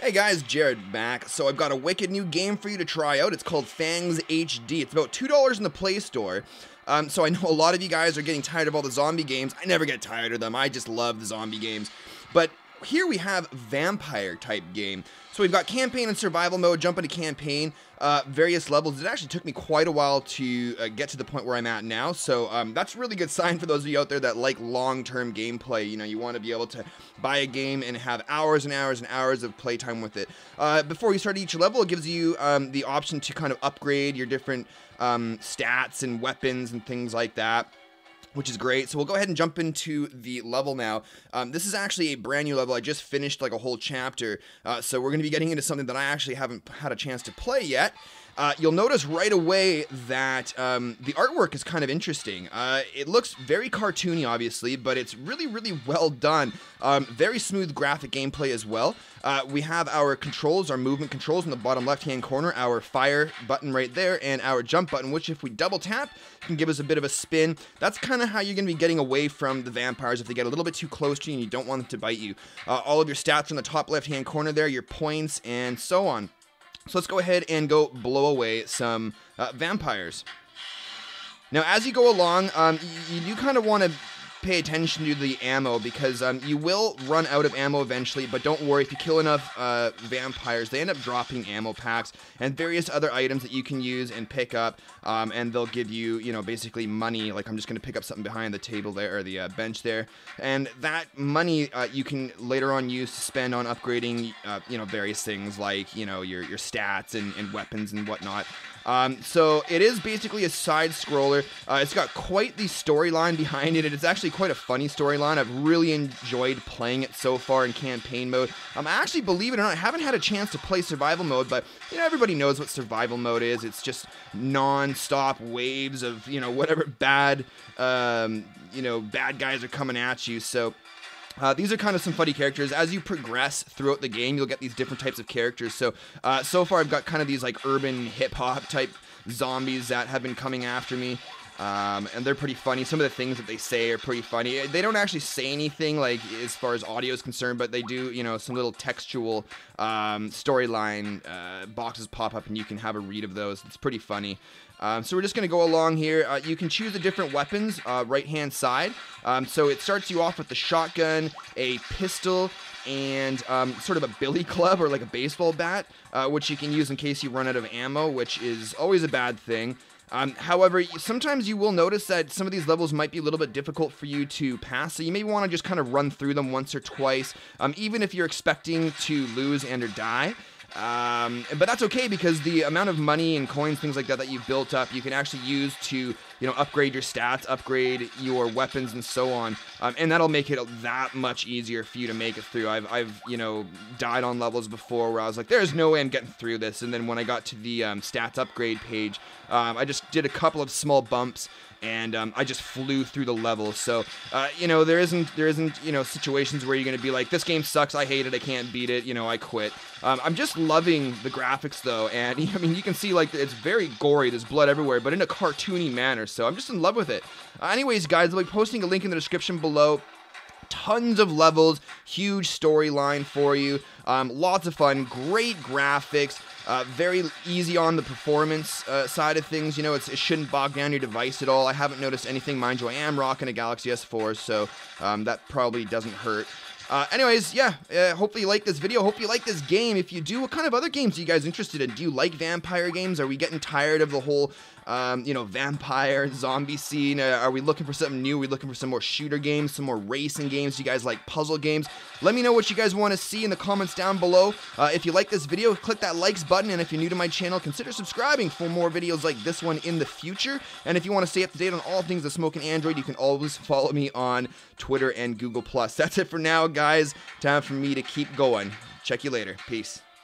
Hey guys, Jared back. So I've got a wicked new game for you to try out. It's called FANGZ HD. It's about $2 in the Play Store. Um, so I know a lot of you guys are getting tired of all the zombie games. I never get tired of them. I just love the zombie games. But here we have vampire type game. So we've got campaign and survival mode, jump into campaign, uh, various levels. It actually took me quite a while to uh, get to the point where I'm at now. So um, that's a really good sign for those of you out there that like long-term gameplay. You know, you want to be able to buy a game and have hours and hours and hours of playtime with it. Uh, before you start each level, it gives you um, the option to kind of upgrade your different um, stats and weapons and things like that which is great. So we'll go ahead and jump into the level now. Um, this is actually a brand new level. I just finished like a whole chapter, uh, so we're going to be getting into something that I actually haven't had a chance to play yet. Uh, you'll notice right away that um, the artwork is kind of interesting. Uh, it looks very cartoony, obviously, but it's really, really well done. Um, very smooth graphic gameplay as well. Uh, we have our controls, our movement controls in the bottom left-hand corner, our fire button right there, and our jump button, which if we double tap, can give us a bit of a spin. That's kind of how you're going to be getting away from the vampires if they get a little bit too close to you and you don't want them to bite you. Uh, all of your stats in the top left-hand corner there, your points, and so on. So let's go ahead and go blow away some uh, vampires. Now, as you go along, um, you, you do kind of want to pay attention to the ammo because um, you will run out of ammo eventually, but don't worry, if you kill enough uh, vampires, they end up dropping ammo packs and various other items that you can use and pick up, um, and they'll give you, you know, basically money. Like I'm just going to pick up something behind the table there, or the uh, bench there, and that money uh, you can later on use to spend on upgrading, uh, you know, various things like, you know, your, your stats and, and weapons and whatnot. Um, so it is basically a side scroller. Uh, it's got quite the storyline behind it. And it's actually quite a funny storyline. I've really enjoyed playing it so far in campaign mode. Um, I actually, believe it or not, I haven't had a chance to play survival mode, but you know everybody knows what survival mode is. It's just non-stop waves of you know whatever bad um, you know bad guys are coming at you. So uh, these are kind of some funny characters. As you progress throughout the game, you'll get these different types of characters. So, uh, so far I've got kind of these like urban hip hop type zombies that have been coming after me. Um, and they're pretty funny. Some of the things that they say are pretty funny. They don't actually say anything like as far as audio is concerned, but they do, you know, some little textual um, storyline uh, boxes pop up, and you can have a read of those. It's pretty funny. Um, so we're just going to go along here. Uh, you can choose the different weapons, uh, right hand side. Um, so it starts you off with the shotgun, a pistol, and um, sort of a billy club or like a baseball bat, uh, which you can use in case you run out of ammo, which is always a bad thing. Um, however, sometimes you will notice that some of these levels might be a little bit difficult for you to pass, so you may want to just kind of run through them once or twice, um, even if you're expecting to lose and or die. Um, but that's okay because the amount of money and coins, things like that, that you've built up, you can actually use to, you know, upgrade your stats, upgrade your weapons, and so on. Um, and that'll make it that much easier for you to make it through. I've, I've, you know, died on levels before where I was like, there's no way I'm getting through this. And then when I got to the um, stats upgrade page, um, I just did a couple of small bumps and um, I just flew through the levels. So uh, you know there isn't there isn't you know situations where you're gonna be like this game sucks, I hate it, I can't beat it, you know I quit. Um, I'm just loving the graphics though, and I mean you can see like it's very gory, there's blood everywhere, but in a cartoony manner. So I'm just in love with it. Uh, anyways, guys, I'll be posting a link in the description below tons of levels, huge storyline for you, um, lots of fun, great graphics, uh, very easy on the performance uh, side of things. You know, it shouldn't bog down your device at all. I haven't noticed anything, mind you. I am rocking a Galaxy S4, so um, that probably doesn't hurt. Uh, anyways, yeah, uh, hopefully you like this video. Hope you like this game. If you do, what kind of other games are you guys interested in? Do you like vampire games? Are we getting tired of the whole, um, you know, vampire zombie scene? Uh, are we looking for something new? Are we looking for some more shooter games, some more racing games? Do you guys like puzzle games? Let me know what you guys want to see in the comments down below. Uh, if you like this video, click that likes button. And if you're new to my channel, consider subscribing for more videos like this one in the future. And if you want to stay up to date on all things the smoking Android, you can always follow me on Twitter and Google+. That's it for now, guys. Time for me to keep going. Check you later. Peace.